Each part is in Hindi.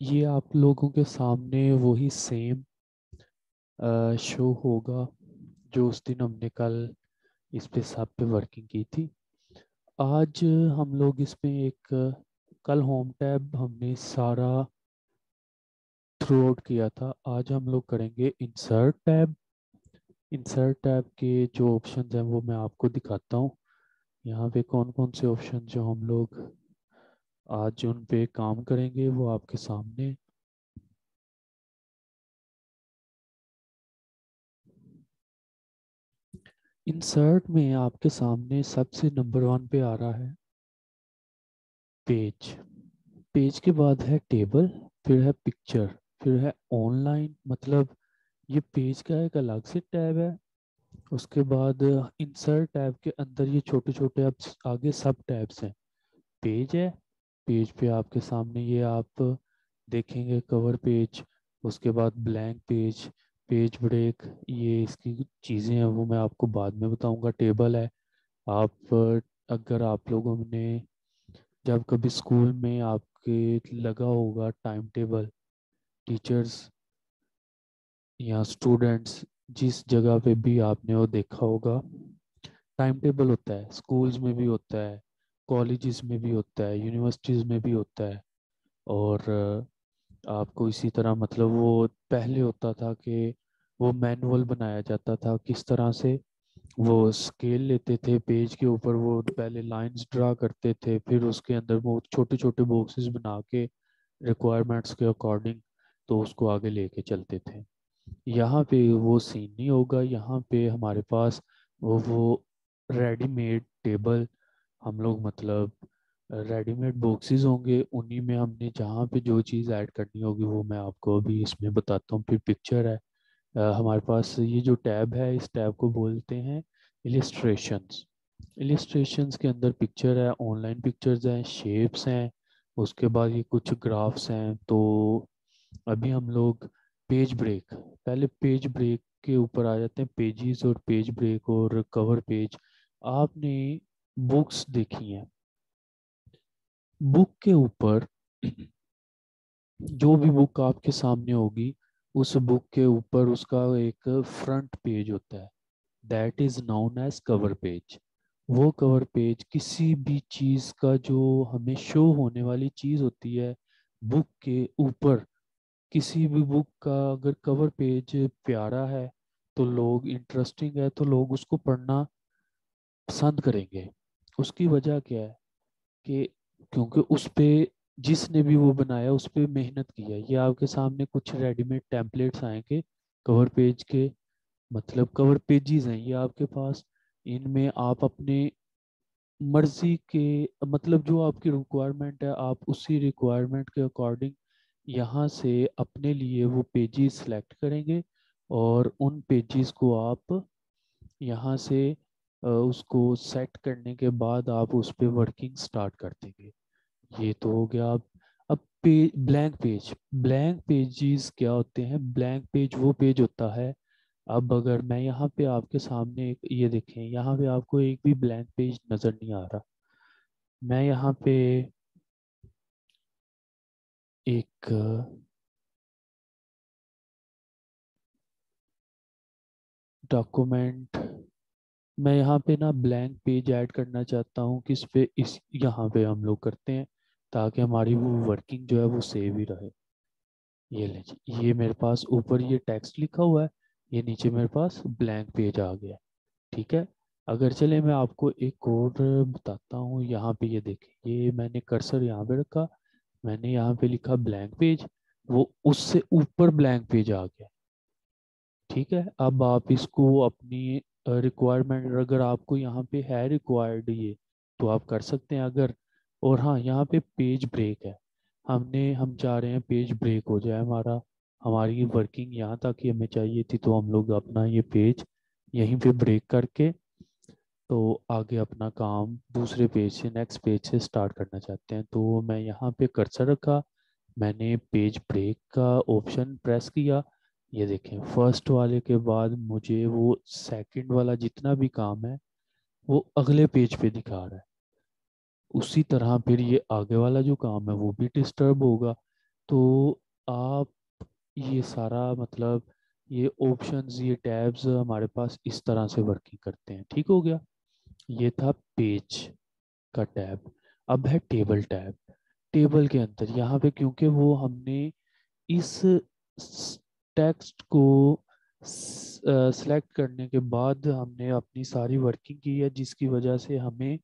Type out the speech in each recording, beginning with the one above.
ये आप लोगों के सामने वही सेम शो होगा जो उस दिन हमने कल इस पे सब पे वर्किंग की थी। आज हम लोग इसमें एक, कल होम टैब हमने सारा थ्रू आउट किया था। आज हम लोग करेंगे इंसर्ट टैब इंसर्ट टैब के जो ऑप्शन हैं वो मैं आपको दिखाता हूँ। यहाँ पे कौन कौन से ऑप्शन जो हम लोग आज उन पे काम करेंगे वो आपके सामने। इंसर्ट में आपके सामने सबसे नंबर वन पे आ रहा है। पेज पेज के बाद है टेबल फिर है पिक्चर फिर है ऑनलाइन मतलब ये पेज का एक अलग से टैब है। उसके बाद इंसर्ट टैब के अंदर ये छोटे छोटे आगे सब टैब्स हैं। पेज है पेज पे आपके सामने ये आप देखेंगे कवर पेज उसके बाद ब्लैंक पेज पेज ब्रेक ये इसकी चीज़ें हैं, वो मैं आपको बाद में बताऊँगा। टेबल है, आप, अगर आप लोगों ने जब कभी स्कूल में आपके लगा होगा टाइम टेबल टीचर्स या स्टूडेंट्स जिस जगह पे भी आपने वो देखा होगा टाइम टेबल होता है स्कूल्स में भी होता है कॉलेजेस में भी होता है यूनिवर्सिटीज़ में भी होता है। और आपको इसी तरह मतलब वो पहले होता था कि वो मैनुअल बनाया जाता था, किस तरह से वो स्केल लेते थे पेज के ऊपर वो पहले लाइंस ड्रा करते थे, फिर उसके अंदर वो छोटे छोटे बॉक्सेस बना के रिक्वायरमेंट्स के अकॉर्डिंग तो उसको आगे लेके चलते थे। यहाँ पे वो सीन नहीं होगा, यहाँ पे हमारे पास वो वो रेडीमेड टेबल हम लोग मतलब रेडीमेड बॉक्सेस होंगे उन्हीं में हमने जहाँ पे जो चीज़ ऐड करनी होगी वो मैं आपको अभी इसमें बताता हूँ। फिर पिक्चर है आ, हमारे पास ये जो टैब है इस टैब को बोलते हैं इलिस्ट्रेशंस इलिस्ट्रेशंस के अंदर पिक्चर है ऑनलाइन पिक्चर्स हैं शेप्स हैं उसके बाद ये कुछ ग्राफ्स हैं तो अभी हम लोग पेज ब्रेक पहले पेज ब्रेक के ऊपर आ जाते हैं पेजेस और पेज ब्रेक और कवर पेज आपने बुक्स देखी हैं। बुक के ऊपर, जो भी बुक आपके सामने होगी, उस बुक के ऊपर उसका एक फ्रंट पेज होता है। That is known as cover page वो कवर पेज किसी भी चीज़ का जो हमें शो होने वाली चीज़ होती है, बुक के ऊपर। किसी भी बुक का अगर कवर पेज प्यारा है तो लोग इंटरेस्टिंग है तो लोग उसको पढ़ना पसंद करेंगे। उसकी वजह क्या है कि क्योंकि उस पर जिसने भी वो बनाया, उस पर मेहनत की है। ये आपके सामने कुछ रेडीमेड टेम्पलेट्स आएँगे कवर पेज के मतलब कवर पेजेस हैं। ये आपके पास, इनमें आप अपने मर्ज़ी के मतलब जो आपकी रिक्वायरमेंट है, आप उसी रिक्वायरमेंट के अकॉर्डिंग यहाँ से अपने लिए वो पेजेस सेलेक्ट करेंगे और उन पेजेस को आप यहाँ से उसको सेट करने के बाद आप उस पर वर्किंग स्टार्ट कर देंगे। ये तो हो गया। अब अब page blank page blank pages क्या होते हैं? ब्लैंक पेज वो पेज होता है। अब अगर मैं यहाँ पे आपके सामने ये देखें, यहाँ पे आपको एक भी ब्लैंक पेज नज़र नहीं आ रहा। मैं यहाँ पे एक डॉक्यूमेंट मैं यहाँ पे ना ब्लैंक पेज ऐड करना चाहता हूँ किस पे इस यहाँ पे हम लोग करते हैं, ताकि हमारी वो वर्किंग जो है वो सेव ही रहे। ये ले ये मेरे पास ऊपर ये टेक्स्ट लिखा हुआ है, ये नीचे मेरे पास ब्लैंक पेज आ गया ठीक है? अगर चले, मैं आपको एक और बताता हूँ, यहाँ पे ये देखें, ये मैंने कर्सर यहाँ पे रखा, मैंने यहाँ पे लिखा ब्लैंक पेज वो उससे ऊपर ब्लैंक पेज आ गया, ठीक है? अब आप इसको अपनी रिक्वायरमेंट अगर आपको यहाँ पे है रिक्वायर्ड ये तो आप कर सकते हैं अगर। और हाँ यहाँ पे पेज ब्रेक है। हमने, हम चाह रहे हैं पेज ब्रेक हो जाए हमारा। हमारी वर्किंग यहाँ तक ही हमें चाहिए थी तो हम लोग अपना ये पेज यहीं पे ब्रेक करके तो आगे अपना काम दूसरे पेज से नेक्स्ट पेज से स्टार्ट करना चाहते हैं। तो मैं यहाँ पे कर्सर रखा। मैंने पेज ब्रेक का ऑप्शन प्रेस किया। ये देखें फ़र्स्ट वाले के बाद मुझे वो सेकंड वाला जितना भी काम है, वो अगले पेज पे दिखा रहा है। उसी तरह फिर ये आगे वाला जो काम है, वो भी डिस्टर्ब होगा। तो आप ये सारा मतलब ये ऑप्शंस ये टैब्स हमारे पास इस तरह से वर्किंग करते हैं। ठीक हो गया? ये था पेज का टैब अब है टेबल टैब टेबल के अंदर, यहाँ पे क्योंकि वो हमने इस टेक्स्ट को सेलेक्ट करने के बाद हमने अपनी सारी वर्किंग की है, जिसकी वजह से हमें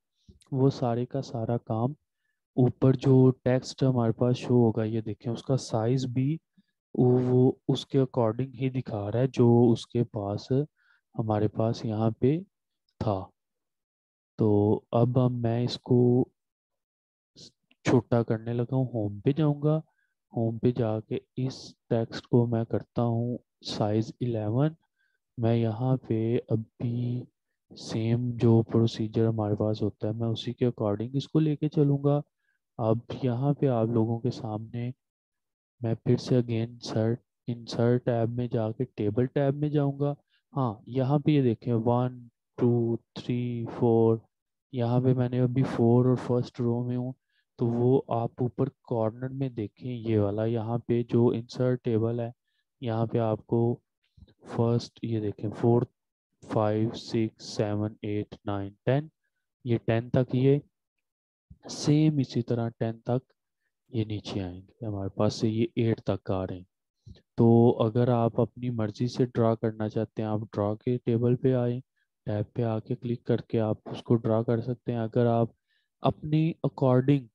वो सारे का सारा काम ऊपर जो टेक्स्ट हमारे पास शो होगा, ये देखें, उसका साइज़ भी वो उसके अकॉर्डिंग ही दिखा रहा है, जो उसके पास हमारे पास यहाँ पे था। तो अब मैं इसको छोटा करने लगा हूँ होम पे जाऊँगा। होम पे जाके इस टेक्स्ट को मैं करता हूँ साइज़ 11 मैं यहाँ पे अभी सेम जो प्रोसीजर हमारे पास होता है, मैं उसी के अकॉर्डिंग इसको लेके चलूँगा। अब यहाँ पे आप लोगों के सामने मैं फिर से अगेन सर्ट इंसर्ट टैब में जाके टेबल टैब में जाऊँगा। हाँ यहाँ पे ये देखें वन टू थ्री फोर यहाँ पे मैंने अभी फोर और फ़र्स्ट रो में हूँ। तो वो आप ऊपर कॉर्नर में देखें ये वाला यहाँ पे जो इंसर्ट टेबल है यहाँ पे आपको फ़र्स्ट ये देखें fourth five six seven eight nine ten ये टेन तक ये सेम इसी तरह टेन तक ये नीचे आएँगे हमारे पास से ये एट तक आ रहे हैं। तो अगर आप अपनी मर्ज़ी से ड्रा करना चाहते हैं आप ड्रा के टेबल पे आए टैब पे आके क्लिक करके आप उसको ड्रा कर सकते हैं। अगर आप अपनी अकॉर्डिंग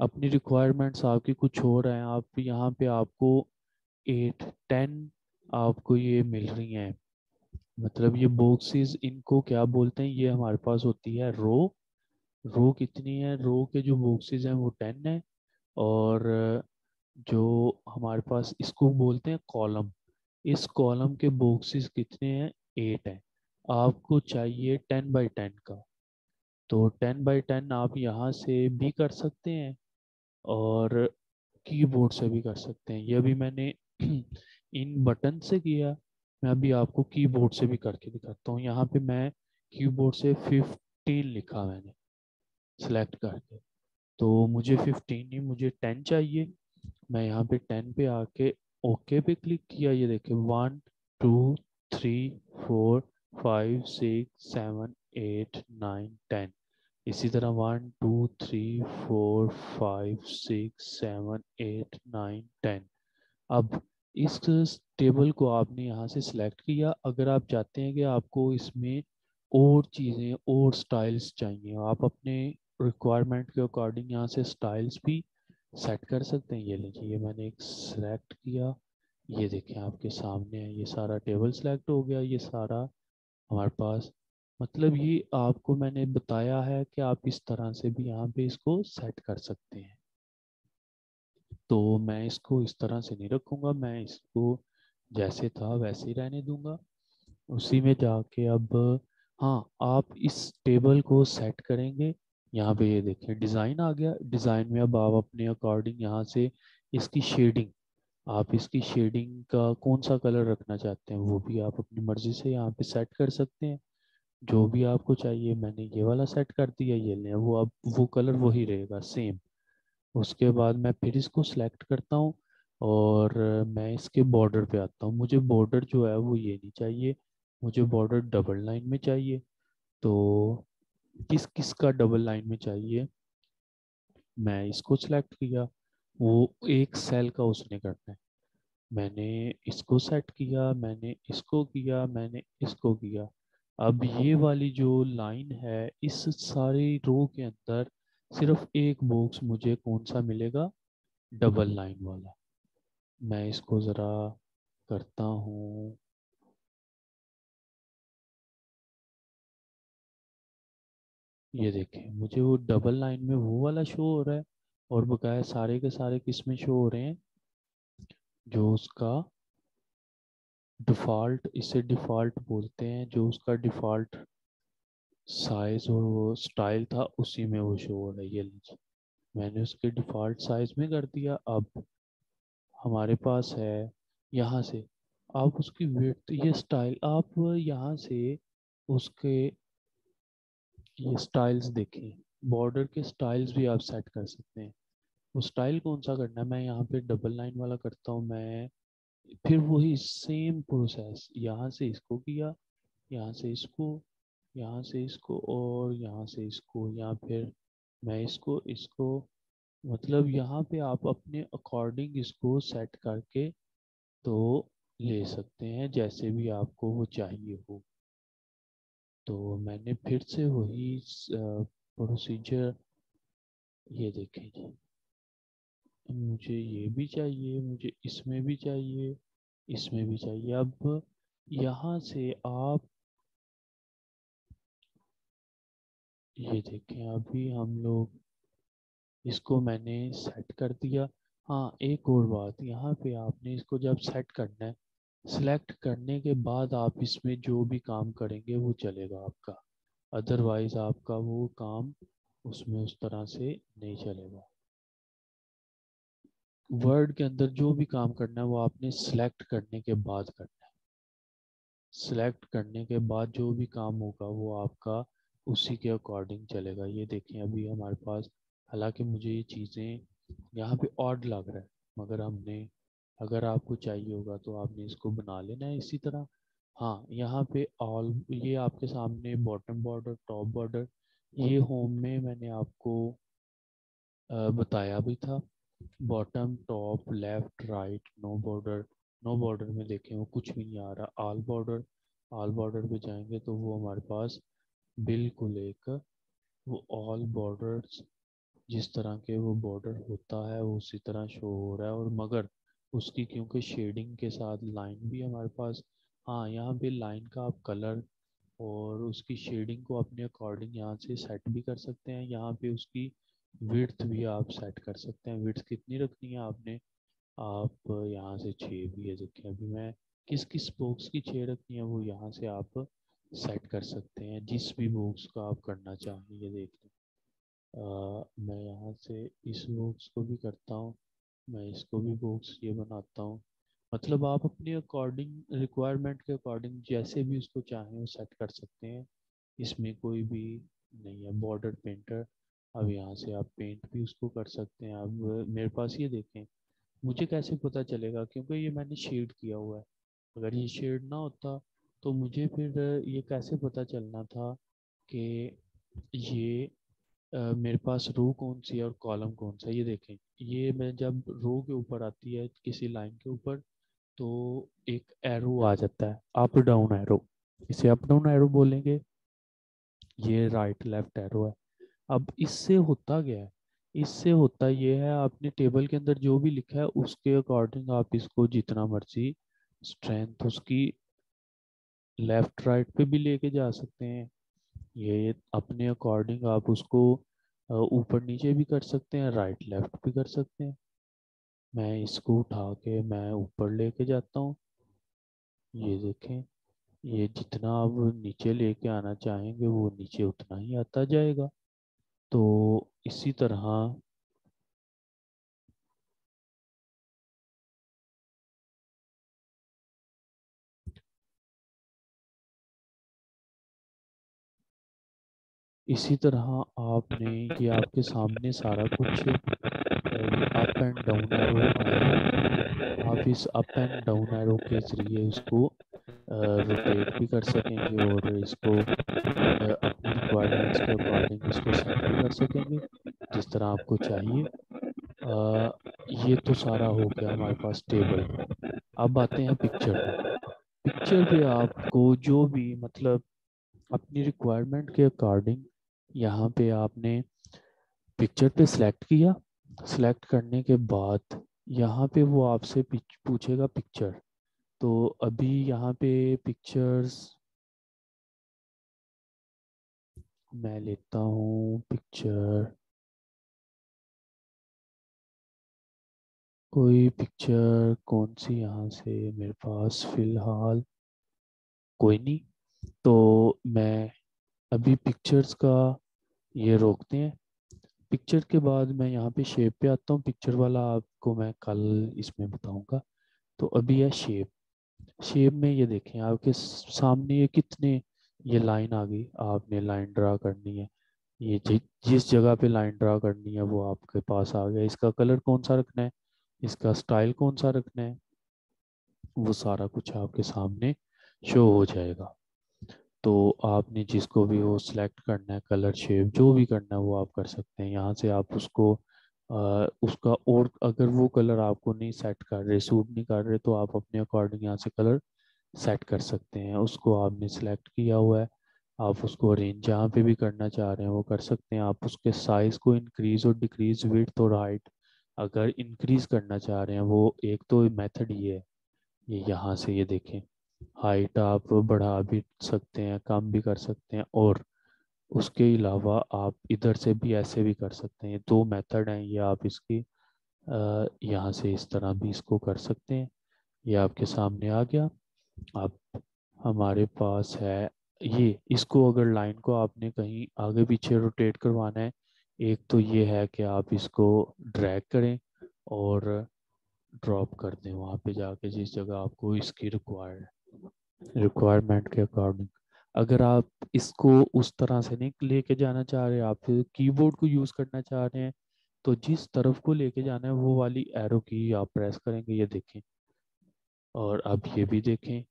अपनी रिक्वायरमेंट्स आपकी कुछ रहे हैं, आप यहाँ पे आपको एट टेन आपको ये मिल रही हैं। मतलब ये बॉक्सेस इनको क्या बोलते हैं? ये हमारे पास होती है रो रो कितनी है? रो के जो बॉक्सेस हैं वो टेन है और जो हमारे पास इसको बोलते हैं कॉलम इस कॉलम के बॉक्सेस कितने हैं? एट हैं। आपको चाहिए टेन बाई टेन का। तो टेन बाई टेन आप यहाँ से भी कर सकते हैं। और कीबोर्ड से भी कर सकते हैं। ये अभी मैंने इन बटन से किया। मैं अभी आपको कीबोर्ड से भी करके दिखाता हूँ। यहाँ पे मैं कीबोर्ड से फिफ्टीन लिखा मैंने सेलेक्ट करके। तो मुझे फिफ्टीन नहीं, मुझे टेन चाहिए। मैं यहाँ पे टेन पे आके ओके पे क्लिक किया। ये देखे one two three four five six seven eight nine ten इसी तरह one, two, three, four, five, six, seven, eight, nine, ten. अब इस टेबल को आपने यहाँ से सिलेक्ट किया। अगर आप चाहते हैं कि आपको इसमें और चीज़ें, और स्टाइल्स चाहिए, आप अपने रिक्वायरमेंट के अकॉर्डिंग यहाँ से स्टाइल्स भी सेट कर सकते हैं। ये लीजिए मैंने एक सिलेक्ट किया। ये देखें आपके सामने है। ये सारा टेबल सेलेक्ट हो गया। ये सारा हमारे पास मतलब ये आपको मैंने बताया है कि आप इस तरह से भी यहाँ पे इसको सेट कर सकते हैं। तो मैं इसको इस तरह से नहीं रखूँगा मैं इसको जैसे था वैसे ही रहने दूँगा। उसी में जाके अब हाँ आप इस टेबल को सेट करेंगे। यहाँ पे ये देखें डिज़ाइन आ गया। डिज़ाइन में अब आप अपने अकॉर्डिंग यहाँ से इसकी शेडिंग आप इसकी शेडिंग का कौन सा कलर रखना चाहते हैं वो भी आप अपनी मर्ज़ी से यहाँ पे सेट कर सकते हैं। जो भी आपको चाहिए, मैंने ये वाला सेट कर दिया, ये लें, वो अब, वो कलर वही रहेगा सेम उसके बाद मैं फिर इसको सेलेक्ट करता हूँ और मैं इसके बॉर्डर पे आता हूँ। मुझे बॉर्डर जो है वो ये नहीं चाहिए, मुझे बॉर्डर डबल लाइन में चाहिए। तो किस किस का डबल लाइन में चाहिए? मैं इसको सेलेक्ट किया, वो एक सेल का उसने करना है। मैंने इसको सेट किया, मैंने इसको किया, मैंने इसको किया। अब ये वाली जो लाइन है, इस सारी रो के अंदर सिर्फ़ एक बॉक्स मुझे कौन सा मिलेगा? डबल लाइन वाला। मैं इसको ज़रा करता हूँ। ये देखें, मुझे वो डबल लाइन में वो वाला शो हो रहा है और बकाया सारे के सारे किसमें शो हो रहे हैं? जो उसका डिफ़ॉल्ट इसे डिफ़ॉल्ट बोलते हैं, जो उसका डिफ़ॉल्ट साइज़ और वो स्टाइल था, उसी में वो शो हो रहा है, ये लीजिए मैंने उसके डिफ़ॉल्ट साइज़ में कर दिया, अब हमारे पास है यहाँ से, आप उसकी वेट ये स्टाइल आप यहाँ से उसके ये स्टाइल्स देखें। बॉर्डर के स्टाइल्स भी आप सेट कर सकते हैं। वो स्टाइल कौन सा करना है? मैं यहाँ पे डबल लाइन वाला करता हूँ, मैं फिर वही सेम प्रोसेस यहाँ से इसको किया, यहाँ से इसको, यहाँ से इसको और यहाँ से इसको, या फिर मैं इसको इसको मतलब यहाँ पे आप अपने अकॉर्डिंग इसको सेट करके तो ले सकते हैं जैसे भी आपको वो चाहिए हो। तो मैंने फिर से वही प्रोसीजर ये देखें जी। मुझे ये भी चाहिए, मुझे इसमें भी चाहिए, इसमें भी चाहिए। अब यहाँ से आप ये देखें, अभी हम लोग इसको मैंने सेट कर दिया। हाँ एक और बात, यहाँ पे आपने इसको जब सेट करना है सिलेक्ट करने के बाद आप इसमें जो भी काम करेंगे वो चलेगा आपका। अदरवाइज़ आपका वो काम उसमें उस तरह से नहीं चलेगा। वर्ड के अंदर जो भी काम करना है, वो आपने सेलेक्ट करने के बाद करना है। सेलेक्ट करने के बाद जो भी काम होगा, वो आपका उसी के अकॉर्डिंग चलेगा। ये देखें, अभी हमारे पास, हालाँकि मुझे ये चीज़ें यहाँ पे ऑड लग रहा है, मगर हमने, अगर आपको चाहिए होगा तो आपने इसको बना लेना है इसी तरह। हाँ यहाँ पे ऑल ये आपके सामने बॉटम बॉर्डर टॉप बॉर्डर ये होम में मैंने आपको बताया भी था। Bottom top left right no border no border में देखें वो कुछ भी नहीं आ रहा। आल बॉर्डर आल बॉर्डर पे जाएँगे तो वो हमारे पास बिल्कुल एक वो ऑल बॉर्डर्स जिस तरह के वो बॉर्डर होता है, वो उसी तरह शो हो रहा है। और मगर उसकी क्योंकि शेडिंग के साथ लाइन भी हमारे पास हाँ यहाँ पे लाइन का आप कलर और उसकी शेडिंग को अपने अकॉर्डिंग यहाँ से सेट भी कर सकते हैं। यहाँ पे उसकी विड्थ भी आप सेट कर सकते हैं। विड्थ कितनी रखनी है आपने? आप यहाँ से छः भी है देखें अभी मैं किस किस बॉक्स की छः रखनी है वो यहाँ से आप सेट कर सकते हैं। जिस भी बॉक्स का आप करना चाहें, ये देख लें। मैं यहाँ से इस बॉक्स को भी करता हूँ। मैं इसको भी बॉक्स ये बनाता हूँ। मतलब आप अपने अकॉर्डिंग रिक्वायरमेंट के अकॉर्डिंग जैसे भी उसको चाहें वो सेट कर सकते हैं। इसमें कोई भी नहीं है। बॉर्डर पेंटर अब यहाँ से आप पेंट भी उसको कर सकते हैं। अब मेरे पास ये देखें मुझे कैसे पता चलेगा? क्योंकि ये मैंने शेड किया हुआ है। अगर ये शेड ना होता तो मुझे फिर ये कैसे पता चलना था कि ये आ, मेरे पास रो कौन सी है और कॉलम कौन सा ये देखें ये मैं जब रो के ऊपर आती है किसी लाइन के ऊपर तो एक एरो आ जाता है अप डाउन एरो इसे अप डाउन एरो बोलेंगे। ये राइट लेफ़्ट एरो है। अब इससे होता गया है? इससे होता ये है, आपने टेबल के अंदर जो भी लिखा है, उसके अकॉर्डिंग आप इसको जितना मर्ज़ी स्ट्रेंथ उसकी लेफ़्ट राइट पे भी लेके जा सकते हैं। ये अपने अकॉर्डिंग आप उसको ऊपर नीचे भी कर सकते हैं राइट लेफ़्ट भी कर सकते हैं। मैं इसको उठा के मैं ऊपर लेके जाता हूँ। ये देखें, ये जितना आप नीचे लेके आना चाहेंगे, वो नीचे उतना ही आता जाएगा। तो इसी तरह इसी तरह आपने ये आपके सामने सारा कुछ अप एंड डाउन एरो आप इस अप एंड डाउन एरो के ज़रिए उसको रोटेट भी कर सकेंगे और इसको अपनी रिक्वायरमेंट्स के अकॉर्डिंग इसको सेट भी कर सकेंगे जिस तरह आपको चाहिए। आ, ये तो सारा हो गया हमारे पास टेबल अब आते हैं पिक्चर पिक्चर पे आपको जो भी मतलब अपनी रिक्वायरमेंट के अकॉर्डिंग यहाँ पे आपने पिक्चर पे सिलेक्ट किया। सिलेक्ट करने के बाद यहाँ पे वो आपसे पूछेगा पिक्चर तो अभी यहाँ पे पिक्चर्स मैं लेता हूँ पिक्चर कोई पिक्चर कौन सी यहाँ से मेरे पास फ़िलहाल कोई नहीं। तो मैं अभी पिक्चर्स का ये रोकते हैं। पिक्चर के बाद मैं यहाँ पे शेप पे आता हूँ। पिक्चर वाला आपको मैं कल इसमें बताऊँगा। तो अभी है शेप शेप में ये देखें, आपके सामने ये कितने, ये लाइन आ गई। आपने लाइन ड्रा करनी है। ये जिस जगह पे लाइन ड्रा करनी है वो आपके पास आ गया। इसका कलर कौन सा रखना है? इसका स्टाइल कौन सा रखना है? वो सारा कुछ आपके सामने शो हो जाएगा। तो आपने जिसको भी वो सिलेक्ट करना है कलर शेप जो भी करना है वो आप कर सकते हैं। यहाँ से आप उसको आ, उसका और अगर वो कलर आपको नहीं सेट कर रहे सूट नहीं कर रहे तो आप अपने अकॉर्डिंग यहाँ से कलर सेट कर सकते हैं। उसको आपने सेलेक्ट किया हुआ है आप उसको अरेंज जहाँ पे भी करना चाह रहे हैं वो कर सकते हैं। आप उसके साइज़ को इंक्रीज़ और डिक्रीज़ विथ और हाइट अगर इंक्रीज़ करना चाह रहे हैं वो एक तो मेथड ये है ये यहाँ से ये देखें। हाइट आप बढ़ा भी सकते हैं, कम भी कर सकते हैं और उसके अलावा आप इधर से भी ऐसे भी कर सकते हैं। दो मेथड हैं, ये आप इसकी यहाँ से इस तरह भी इसको कर सकते हैं। ये आपके सामने आ गया। आप, हमारे पास है, ये इसको अगर लाइन को आपने कहीं आगे पीछे रोटेट करवाना है, एक तो ये है कि आप इसको ड्रैग करें और ड्रॉप कर दें वहाँ पे जाके जिस जगह आपको इसकी रिक्वायर्ड रिक्वायरमेंट के अकॉर्डिंग अगर आप इसको उस तरह से नहीं लेके जाना चाह रहे, आप कीबोर्ड को यूज़ करना चाह रहे हैं तो जिस तरफ़ को लेके जाना है, वो वाली एरो की आप प्रेस करेंगे, ये देखें। और अब ये भी देखें।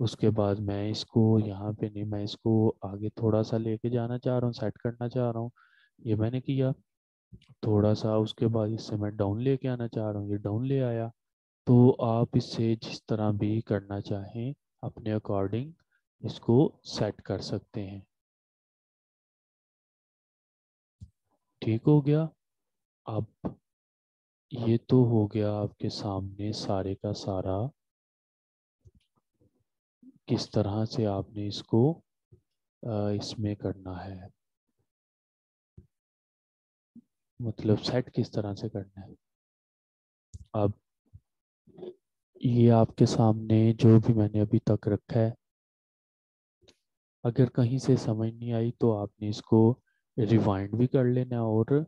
उसके बाद मैं इसको यहाँ पे नहीं, मैं इसको आगे थोड़ा सा लेके जाना चाह रहा हूँ सेट करना चाह रहा हूँ। ये मैंने किया। थोड़ा सा उसके बाद इससे मैं डाउन लेके आना चाह रहा हूँ। ये डाउन ले आया। तो आप इससे जिस तरह भी करना चाहें अपने अकॉर्डिंग इसको सेट कर सकते हैं। ठीक हो गया? अब ये तो हो गया आपके सामने सारे का सारा। किस तरह से आपने इसको इसमें करना है? मतलब सेट किस तरह से करना है? अब ये आपके सामने जो भी मैंने अभी तक रखा है। अगर कहीं से समझ नहीं आई तो आपने इसको रिवाइंड भी कर लेना है और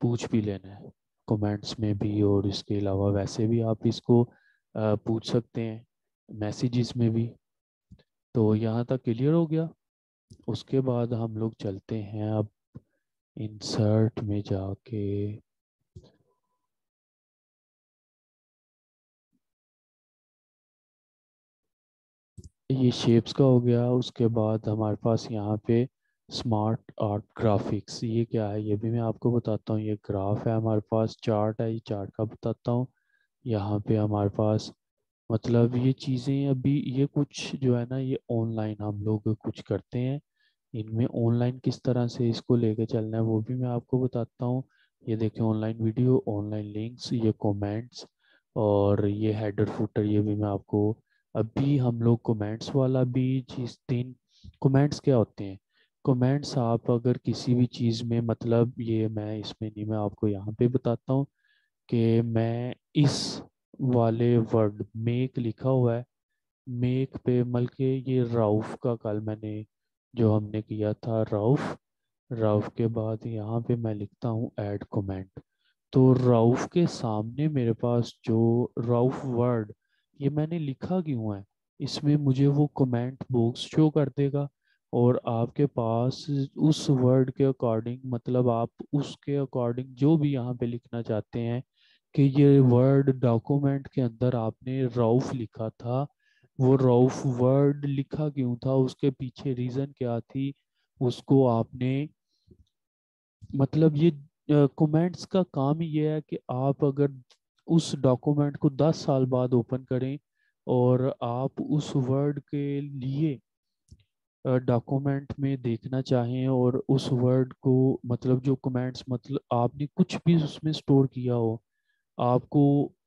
पूछ भी लेना है। कमेंट्स में भी और इसके अलावा वैसे भी आप इसको पूछ सकते हैं मैसेजेस में भी। तो यहाँ तक क्लियर हो गया। उसके बाद हम लोग चलते हैं अब इंसर्ट में जाके। ये शेप्स का हो गया, उसके बाद हमारे पास यहाँ पे स्मार्ट आर्ट ग्राफिक्स ये क्या है? ये भी मैं आपको बताता हूँ, ये ग्राफ है हमारे पास चार्ट है, ये चार्ट का बताता हूँ। यहाँ पे हमारे पास मतलब ये चीज़ें अभी, ये कुछ जो है ना, ये ऑनलाइन हम लोग कुछ करते हैं। इनमें ऑनलाइन किस तरह से इसको लेके चलना है, वो भी मैं आपको बताता हूँ। ये देखिए ऑनलाइन वीडियो ऑनलाइन लिंक्स ये कमेंट्स और ये हेडर फुटर ये भी मैं आपको अभी हम लोग कमेंट्स वाला भी जिस दिन कमेंट्स क्या होते हैं? कमेंट्स आप अगर किसी भी चीज़ में मतलब ये मैं इसमें नहीं, मैं आपको यहाँ पे बताता हूँ कि मैं इस वाले वर्ड मेक लिखा हुआ है। मेक पे मल के ये राउफ का कल मैंने जो हमने किया था राउफ राउफ के बाद यहाँ पे मैं लिखता हूँ ऐड कमेंट तो राउफ के सामने मेरे पास जो राउफ वर्ड ये मैंने लिखा क्यों है? इसमें मुझे वो कमेंट बॉक्स शो कर देगा और आपके पास उस वर्ड के अकॉर्डिंग मतलब आप उसके अकॉर्डिंग जो भी यहाँ पे लिखना चाहते हैं कि ये वर्ड डॉक्यूमेंट के अंदर आपने रऊफ लिखा था। वो रऊफ वर्ड लिखा क्यों था? उसके पीछे रीज़न क्या थी? उसको आपने मतलब ये कमेंट्स का काम ये है कि आप अगर उस डॉक्यूमेंट को 10 साल बाद ओपन करें और आप उस वर्ड के लिए डॉक्यूमेंट में देखना चाहें और उस वर्ड को मतलब जो कमेंट्स मतलब आपने कुछ भी उसमें स्टोर किया हो, आपको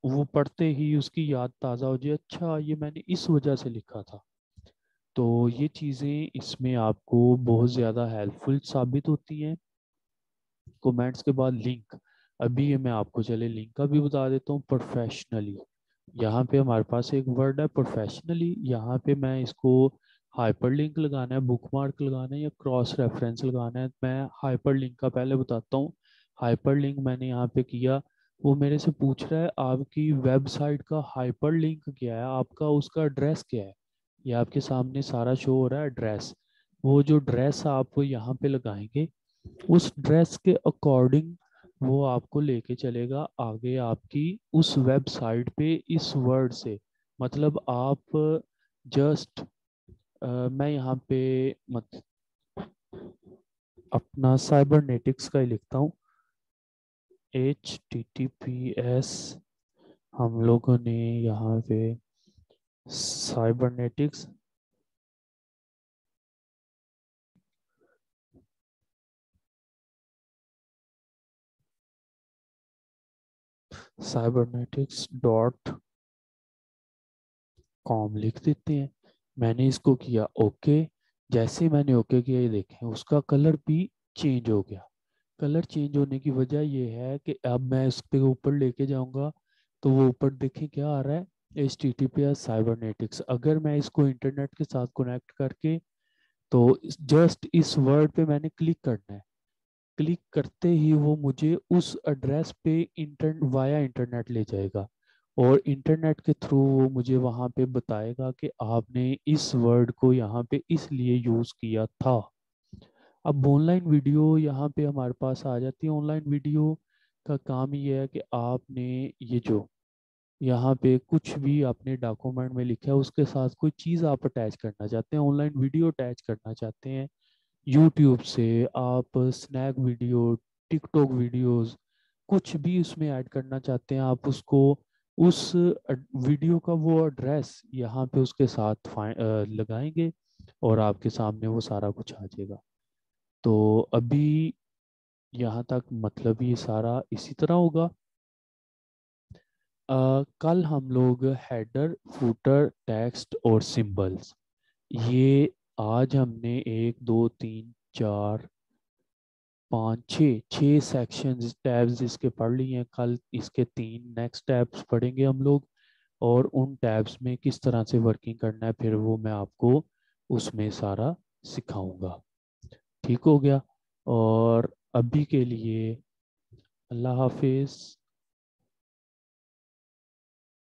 वो पढ़ते ही उसकी याद ताज़ा हो जाए अच्छा ये मैंने इस वजह से लिखा था। तो ये चीज़ें इसमें आपको बहुत ज़्यादा हेल्पफुल साबित होती हैं। कमेंट्स के बाद लिंक अभी ये मैं आपको चले लिंक का भी बता देता हूँ प्रोफेशनली यहाँ पे हमारे पास एक वर्ड है प्रोफेशनली यहाँ पे मैं इसको हाइपर लिंक लगाना है बुक मार्क लगाना है या क्रॉस रेफरेंस लगाना है। मैं हाइपर लिंक का पहले बताता हूँ। हाइपर लिंक मैंने यहाँ पे किया। वो मेरे से पूछ रहा है, आपकी वेबसाइट का हाइपर लिंक क्या है? आपका उसका एड्रेस क्या है? ये आपके सामने सारा शो हो रहा है एड्रेस वो जो ड्रेस आप यहाँ पे लगाएँगे, उस ड्रेस के अकॉर्डिंग वो आपको लेके चलेगा आगे आपकी उस वेबसाइट पे इस वर्ड से। मतलब आप जस्ट आ, मैं यहाँ पे मत अपना साइबरनेटिक्स का ही लिखता हूँ। H T T P S हम लोगों ने यहाँ पे साइबरनेटिक्स साइबरनेटिक्स डॉट कॉम लिख देते हैं। मैंने इसको किया ओके जैसे मैंने ओके किया, ये देखें, उसका कलर भी चेंज हो गया। कलर चेंज होने की वजह ये है कि अब मैं इस पे ऊपर लेके जाऊँगा तो वो ऊपर देखें क्या आ रहा है H T T P S cybernetics अगर मैं इसको इंटरनेट के साथ कनेक्ट करके तो जस्ट इस वर्ड पे मैंने क्लिक करना है। क्लिक करते ही वो मुझे उस एड्रेस पे इंटर वाया इंटरनेट ले जाएगा। और इंटरनेट के थ्रू वो मुझे वहाँ पे बताएगा कि आपने इस वर्ड को यहाँ पे इसलिए यूज़ किया था। अब ऑनलाइन वीडियो यहाँ पे हमारे पास आ जाती है। ऑनलाइन वीडियो का काम ये है कि आपने ये जो यहाँ पे कुछ भी आपने डॉक्यूमेंट में लिखा है, उसके साथ कोई चीज़ आप अटैच करना चाहते हैं ऑनलाइन वीडियो अटैच करना चाहते हैं यूट्यूब से आप स्नैक वीडियो टिकटॉक वीडियोस कुछ भी उसमें ऐड करना चाहते हैं आप उसको उस वीडियो का वो एड्रेस यहाँ पे उसके साथ लगाएँगे और आपके सामने वो सारा कुछ आ जाएगा। तो अभी यहाँ तक मतलब ये सारा इसी तरह होगा। Uh, कल हम लोग हेडर फूटर टेक्स्ट और सिंबल्स ये आज हमने एक, दो, तीन, चार, पाँच, छः छः सेक्शंस टैब्स इसके पढ़ लिए हैं। कल इसके तीन नेक्स्ट टैब्स पढ़ेंगे हम लोग और उन टैब्स में किस तरह से वर्किंग करना है, फिर वो मैं आपको उसमें सारा सिखाऊँगा। ठीक हो गया? और अभी के लिए अल्लाह हाफिज़।